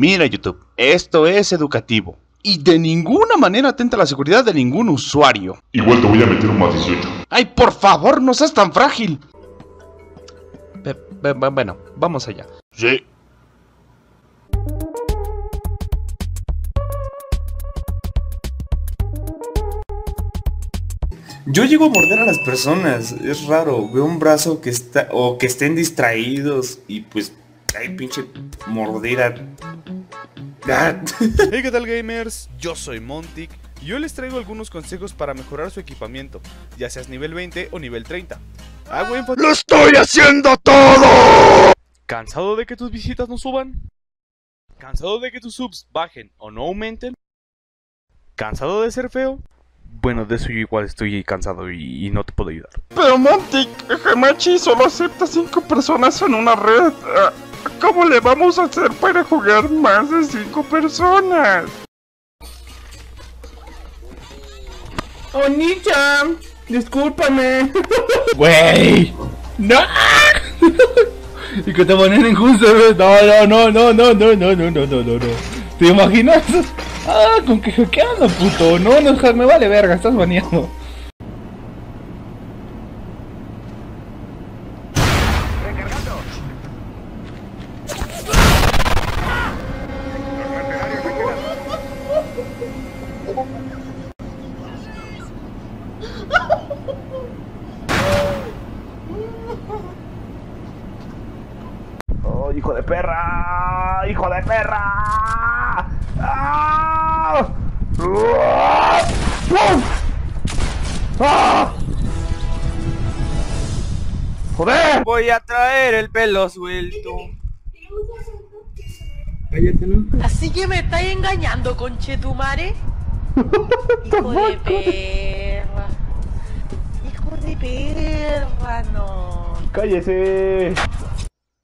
Mira YouTube, esto es educativo y de ninguna manera atenta a la seguridad de ningún usuario. Igual te voy a meter un más 18. ¡Ay, por favor, no seas tan frágil! Be- be- be- bueno, vamos allá. Sí. Yo llego a morder a las personas, es raro, veo un brazo que está, o que estén distraídos y pues, ay pinche mordida. Ah. Hey, ¿qué tal gamers? Yo soy Montic y hoy les traigo algunos consejos para mejorar su equipamiento, ya seas nivel 20 o nivel 30. Hago énfasis. ¡Lo estoy haciendo todo! ¿Cansado de que tus visitas no suban? ¿Cansado de que tus subs bajen o no aumenten? ¿Cansado de ser feo? Bueno, de eso yo igual estoy cansado y, y no te puedo ayudar. Pero Monty, Hamachi solo acepta cinco personas en una red. Ah, ¿Cómo le vamos a hacer para jugar más de cinco personas? Oni-chan, discúlpame. ¡Wey! ¡No! y que te ponen injusto, ¿no? No, no, no, no, no, no, no, no, no, no, no. ¿Te imaginas? Ah, con que ¿qué anda, puto? No, no, me vale verga, estás baneado. Hijo de perra! ¡Hijo de perra! ¡Ah! ¡Ah! ¡Ah! ¡Joder! Voy a traer el pelo suelto. Así que me estáis engañando, conchetumare. Hijo de perra. Hijo de perra, no. ¡Cállese!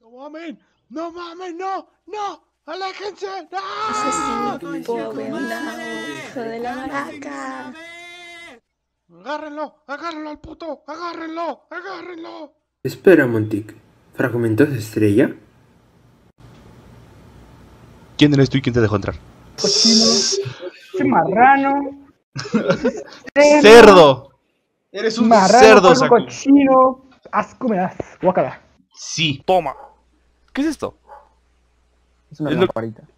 ¡No mamen! ¡No mamen! ¡No! ¡No! ¡Aléjense! ¡No! hijo de la maraca. ¡Agárrenlo! ¡Agárrenlo al puto! ¡Agárrenlo! ¡Agárrenlo! Espera, Montic. ¿Fragmentos de estrella? ¿Quién eres tú y quién te dejó entrar? Qué marrano. ¡Cerdo! Eres un Marrano, cerdo, Saku. cochino. Asco me das. Guácala. Sí. Toma. ¿Qué es esto? Es una Es lo-.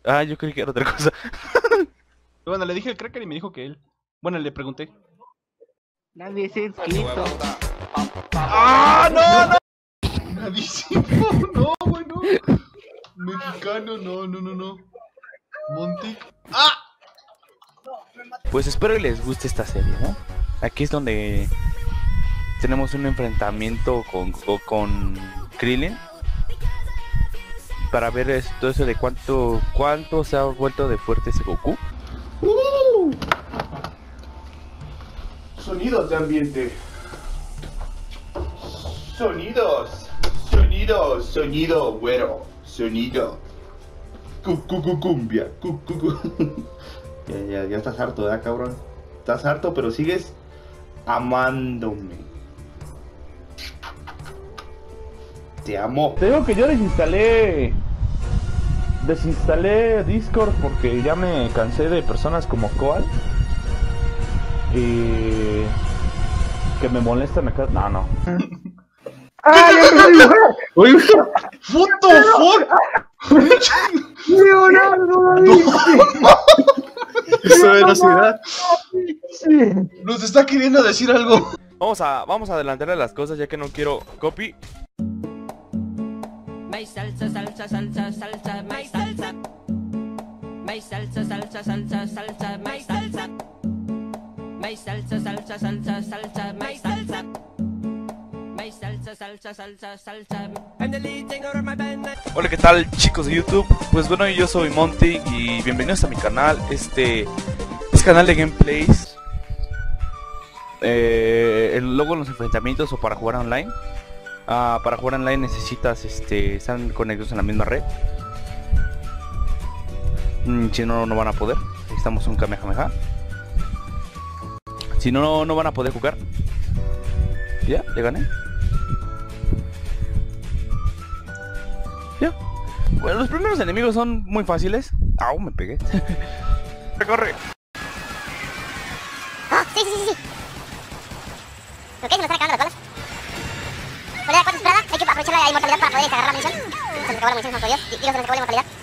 Ah, yo creí que era otra cosa. Bueno, le dije al cracker y me dijo que él. Bueno, le pregunté. Nadie se inscrito. ¡Ah, no, no! Nadísimo, no, bueno. Mexicano, no, no, no, no. Montic. ¡Ah! Pues espero que les guste esta serie, ¿no? Aquí es donde tenemos un enfrentamiento con, con, con Krillin para ver esto eso de cuánto cuánto se ha vuelto de fuerte ese Goku. Sonidos de ambiente. Sonidos. Sonidos. Sonido, güero. Sonido. Cu- cu- cu- Cumbia. Cu- cu- cu- Ya, ya, ya estás harto, ¿verdad, cabrón? Estás harto, pero sigues amándome. Te amo. Te digo que yo desinstalé. Desinstalé Discord porque ya me cansé de personas como Coal. Y. Que me molestan acá. No, no. ¡Ah, ya! Oye, the fuck? ¡Leonardo da! Esa velocidad. Nos está queriendo decir algo. Vamos a vamos a adelantarle las cosas ya que no quiero copy. Mais salsa, salsa, salsa, salsa, mais salsa. Mais salsa, salsa, salsa, salsa, mais salsa. Mais salsa, salsa, salsa, salsa, mais salsa. Mais salsa, salsa, salsa, salsa. I'm the lead singer of my band. Hola, ¿qué tal chicos de YouTube? Pues bueno, yo soy Monty y bienvenidos a mi canal. Este es canal de gameplays. Eh, el- luego en los enfrentamientos o para jugar online. Ah, para jugar online necesitas este, estar conectados en la misma red. Mm, si no, no van a poder. Necesitamos un Kamehameha. Si no, no, van a poder jugar. Ya, ya gané. Ya. Bueno, los primeros enemigos son muy fáciles. Au, me pegué. Corre. Ah, sí, sí, sí, sí. Ok, se nos están acabando hay inmortalidad para poder agarrar la munición. Se nos acabó la munición, santo Dios. Y, y se nos la inmortalidad.